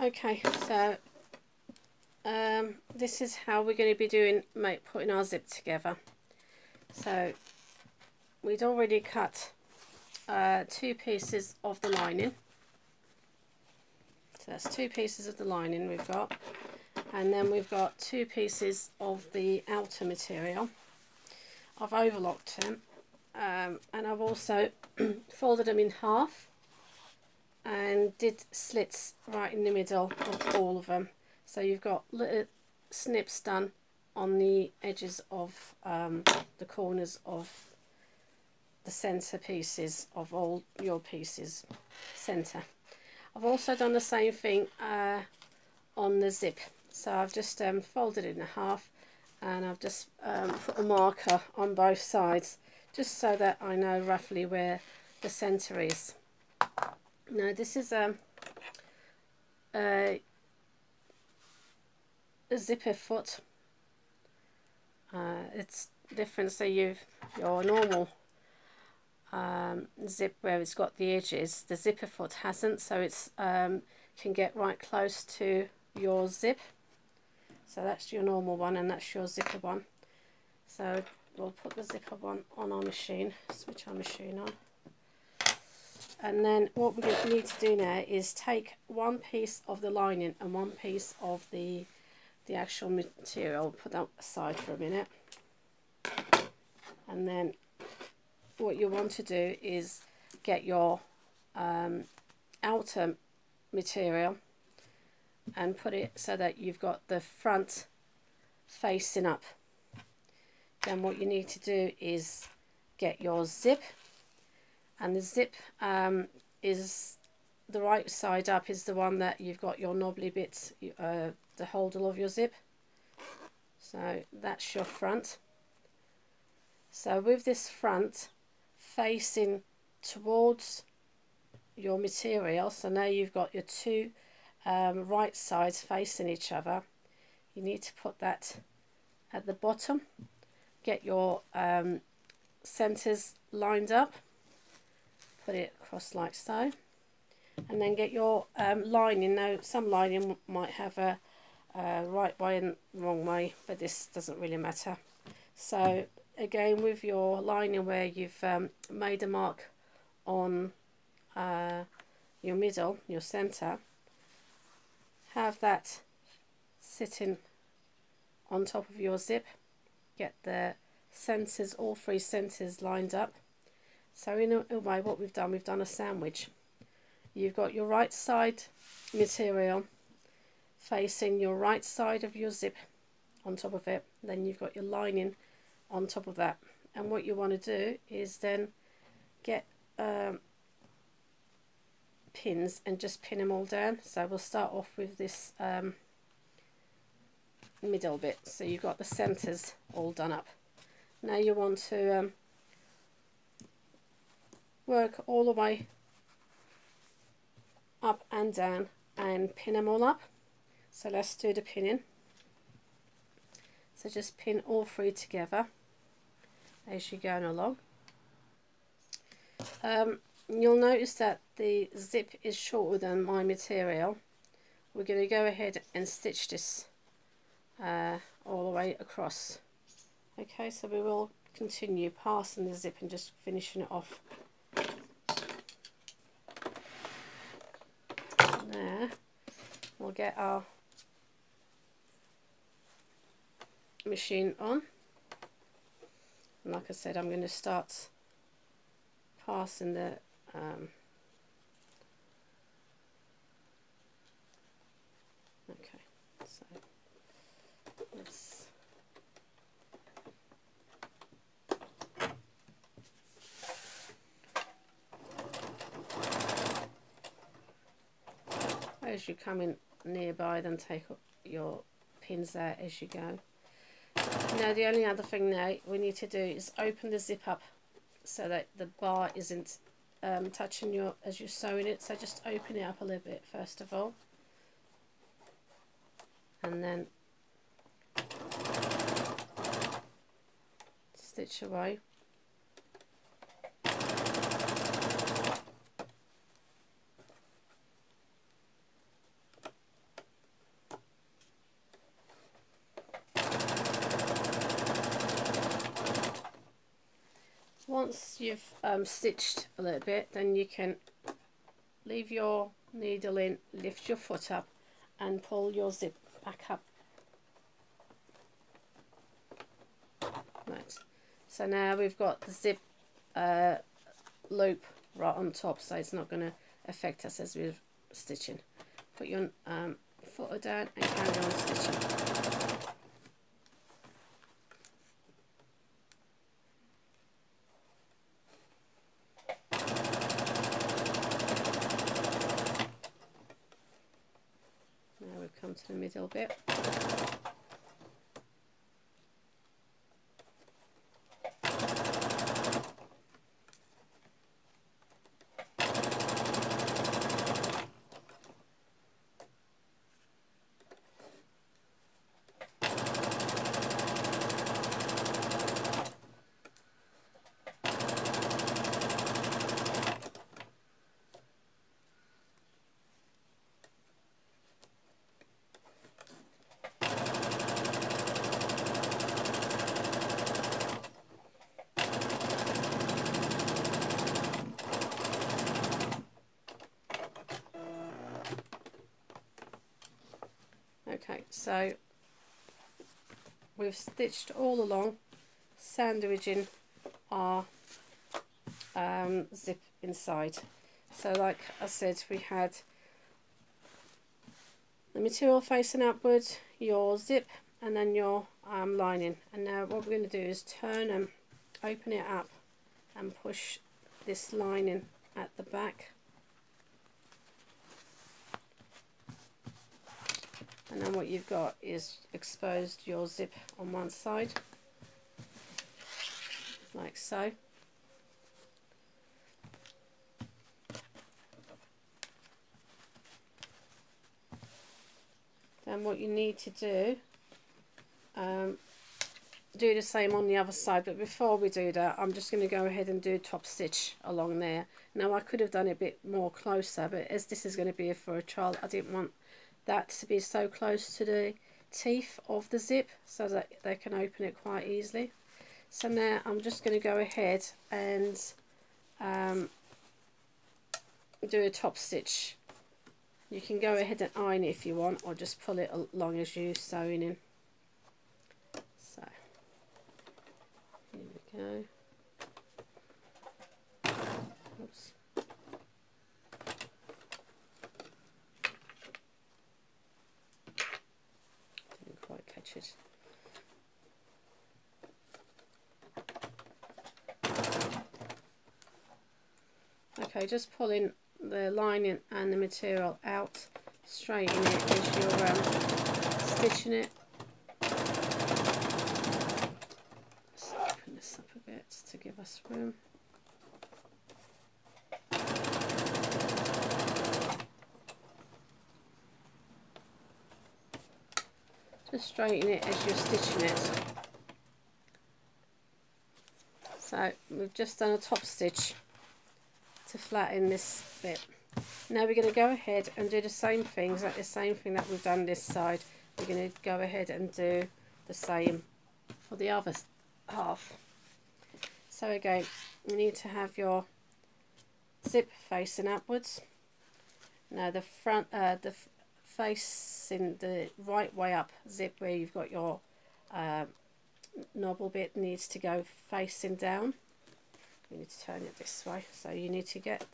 Okay, so um, this is how we're going to be doing, make, putting our zip together. So we'd already cut uh, two pieces of the lining. So that's two pieces of the lining we've got. And then we've got two pieces of the outer material. I've overlocked them. Um, and I've also folded them in half and did slits right in the middle of all of them so you've got little snips done on the edges of um, the corners of the centre pieces of all your pieces centre. I've also done the same thing uh, on the zip. So I've just um, folded it in half and I've just um, put a marker on both sides just so that I know roughly where the centre is now this is um, a, a zipper foot. Uh, it's different so you've your normal um, zip where it's got the edges. The zipper foot hasn't so it's um, can get right close to your zip. So that's your normal one and that's your zipper one. So we'll put the zipper one on our machine, switch our machine on and then what we need to do now is take one piece of the lining and one piece of the the actual material. Put that aside for a minute. And then what you want to do is get your um, outer material and put it so that you've got the front facing up. Then what you need to do is get your zip and the zip um, is the right side up is the one that you've got your knobbly bits uh, the handle of your zip. So that's your front. So with this front facing towards your material so now you've got your two um, right sides facing each other you need to put that at the bottom. Get your um, centers lined up put it across like so. And then get your um, lining. Now some lining might have a, a right way and wrong way but this doesn't really matter. So again with your lining where you've um, made a mark on uh, your middle your center have that sitting on top of your zip. Get the centers all three centers lined up so in a, way what we've done, we've done a sandwich. You've got your right side material facing your right side of your zip on top of it. Then you've got your lining on top of that. And what you want to do is then get um, pins and just pin them all down. So we'll start off with this um, middle bit. So you've got the centres all done up. Now you want to um, work all the way up and down and pin them all up. So let's do the pinning. So just pin all three together as you're going along. Um, you'll notice that the zip is shorter than my material. We're going to go ahead and stitch this uh, all the way across. Okay, so we will continue passing the zip and just finishing it off there. We'll get our machine on. And like I said I'm going to start passing the um, okay so let's as you come in nearby then take up your pins out as you go. Now the only other thing now we need to do is open the zip up so that the bar isn't um, touching your as you're sewing it. So just open it up a little bit first of all. And then stitch away you've um, stitched a little bit then you can leave your needle in lift your foot up and pull your zip back up. Right. So now we've got the zip uh, loop right on top so it's not going to affect us as we're stitching. Put your um, foot down and carry on stitching come to the middle bit. Okay, so we've stitched all along, sandwiching our um, zip inside. So like I said, we had the material facing outwards, your zip, and then your um, lining. And now what we're going to do is turn and open it up and push this lining at the back and then what you've got is exposed your zip on one side like so. Then what you need to do um, do the same on the other side. But before we do that I'm just going to go ahead and do top stitch along there. Now I could have done it a bit more closer but as this is going to be for a trial I didn't want that to be so close to the teeth of the zip so that they can open it quite easily. So now I'm just going to go ahead and um, do a top stitch. You can go ahead and iron it if you want or just pull it along as you're sewing in. So here we go. Oops. Okay, just pulling the lining and the material out, straightening it as you're um, stitching it. Let's open this up a bit to give us room. Just straighten it as you're stitching it. So we've just done a top stitch to flatten this bit. Now we're going to go ahead and do the same things, like the same thing that we've done this side. We're going to go ahead and do the same for the other half. So again, you need to have your zip facing upwards. Now the front, uh, the facing the right way up zip where you've got your uh, knobble bit needs to go facing down. You need to turn it this way so you need to get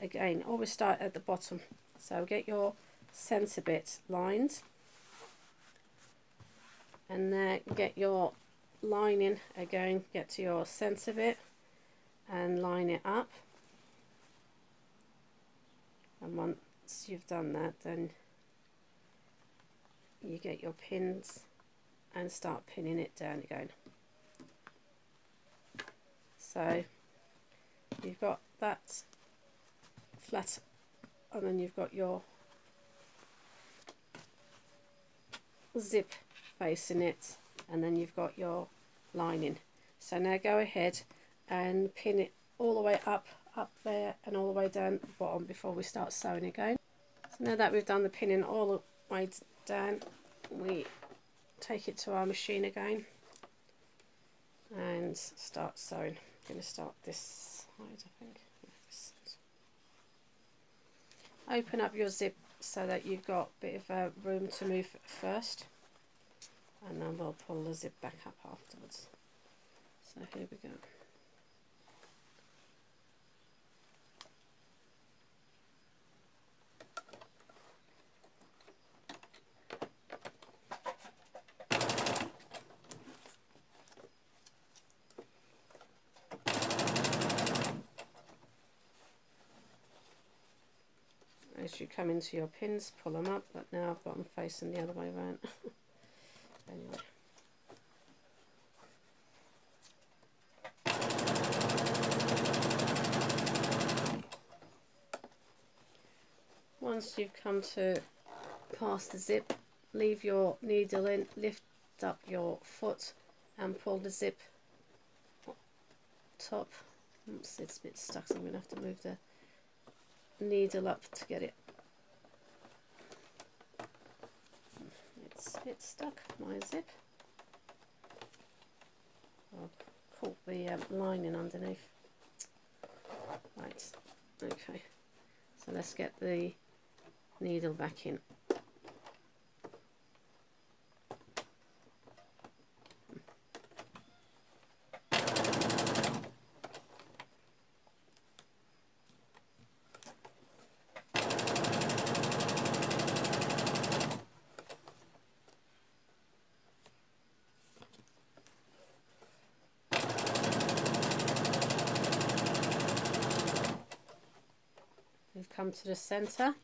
again always start at the bottom. So get your centre bit lined. And then get your lining again get to your centre bit and line it up. And once you've done that then you get your pins and start pinning it down again. So you've got that flat and then you've got your zip facing it and then you've got your lining. So now go ahead and pin it all the way up up there and all the way down the bottom before we start sewing again so now that we've done the pinning all the way down we take it to our machine again and start sewing I'm going to start this side, I think. Open up your zip so that you've got a bit of uh, room to move first. And then we'll pull the zip back up afterwards. So here we go. As you come into your pins pull them up but now I've got them facing the other way around. Anyway. Once you've come to past the zip leave your needle in lift up your foot and pull the zip top. Oops, it's a bit stuck so I'm going to have to move the needle up to get it. It's, it's stuck, my zip. I've caught the um, lining underneath. Right, okay. So let's get the needle back in. come to the center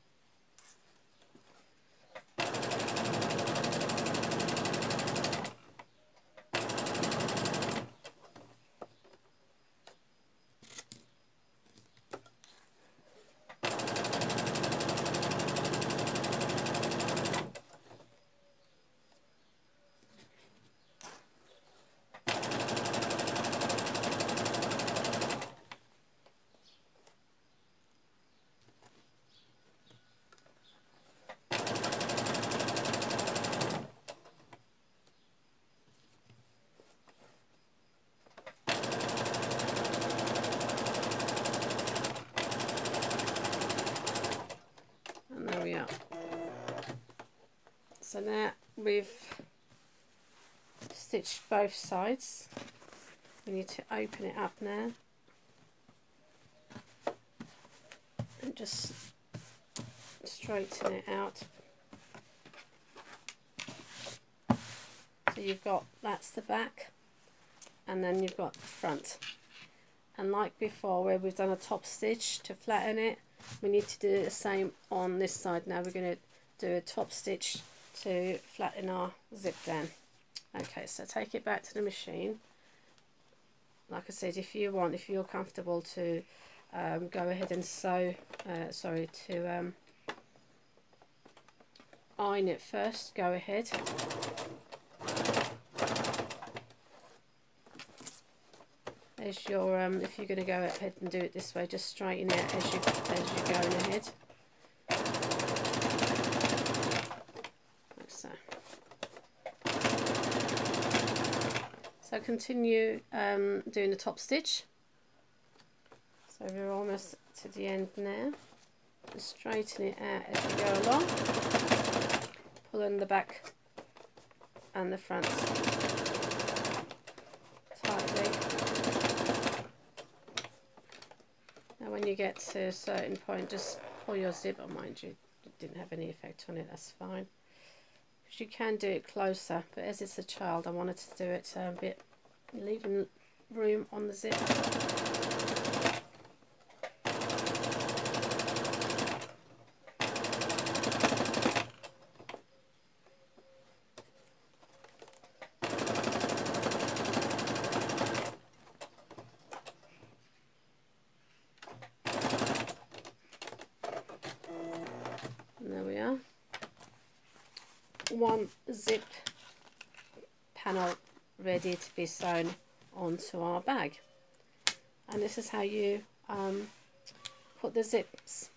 So now we've stitched both sides. We need to open it up now. And just straighten it out. So you've got, that's the back, and then you've got the front. And like before, where we've done a top stitch to flatten it, we need to do the same on this side. Now we're going to do a top stitch to flatten our zip down. Okay, so take it back to the machine. Like I said, if you want, if you're comfortable to um, go ahead and sew, uh, sorry, to um, iron it first, go ahead. As your, um, if you're going to go ahead and do it this way, just straighten it as you as you're going ahead. So continue um, doing the top stitch. So we're almost to the end now. Just straighten it out as you go along. Pull in the back and the front tightly. Now when you get to a certain point, just pull your zip. Mind you, it didn't have any effect on it, that's fine you can do it closer but as it's a child I wanted to do it a bit leaving room on the zip there we are. one zip panel ready to be sewn onto our bag and this is how you um, put the zips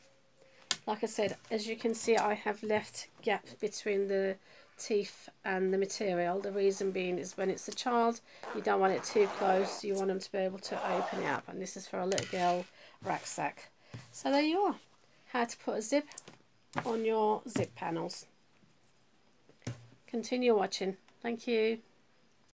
like I said as you can see I have left gap between the teeth and the material. The reason being is when it's a child, you don't want it too close. You want them to be able to open it up. And this is for a little girl rucksack. So there you are. How to put a zip on your zip panels. Continue watching. Thank you.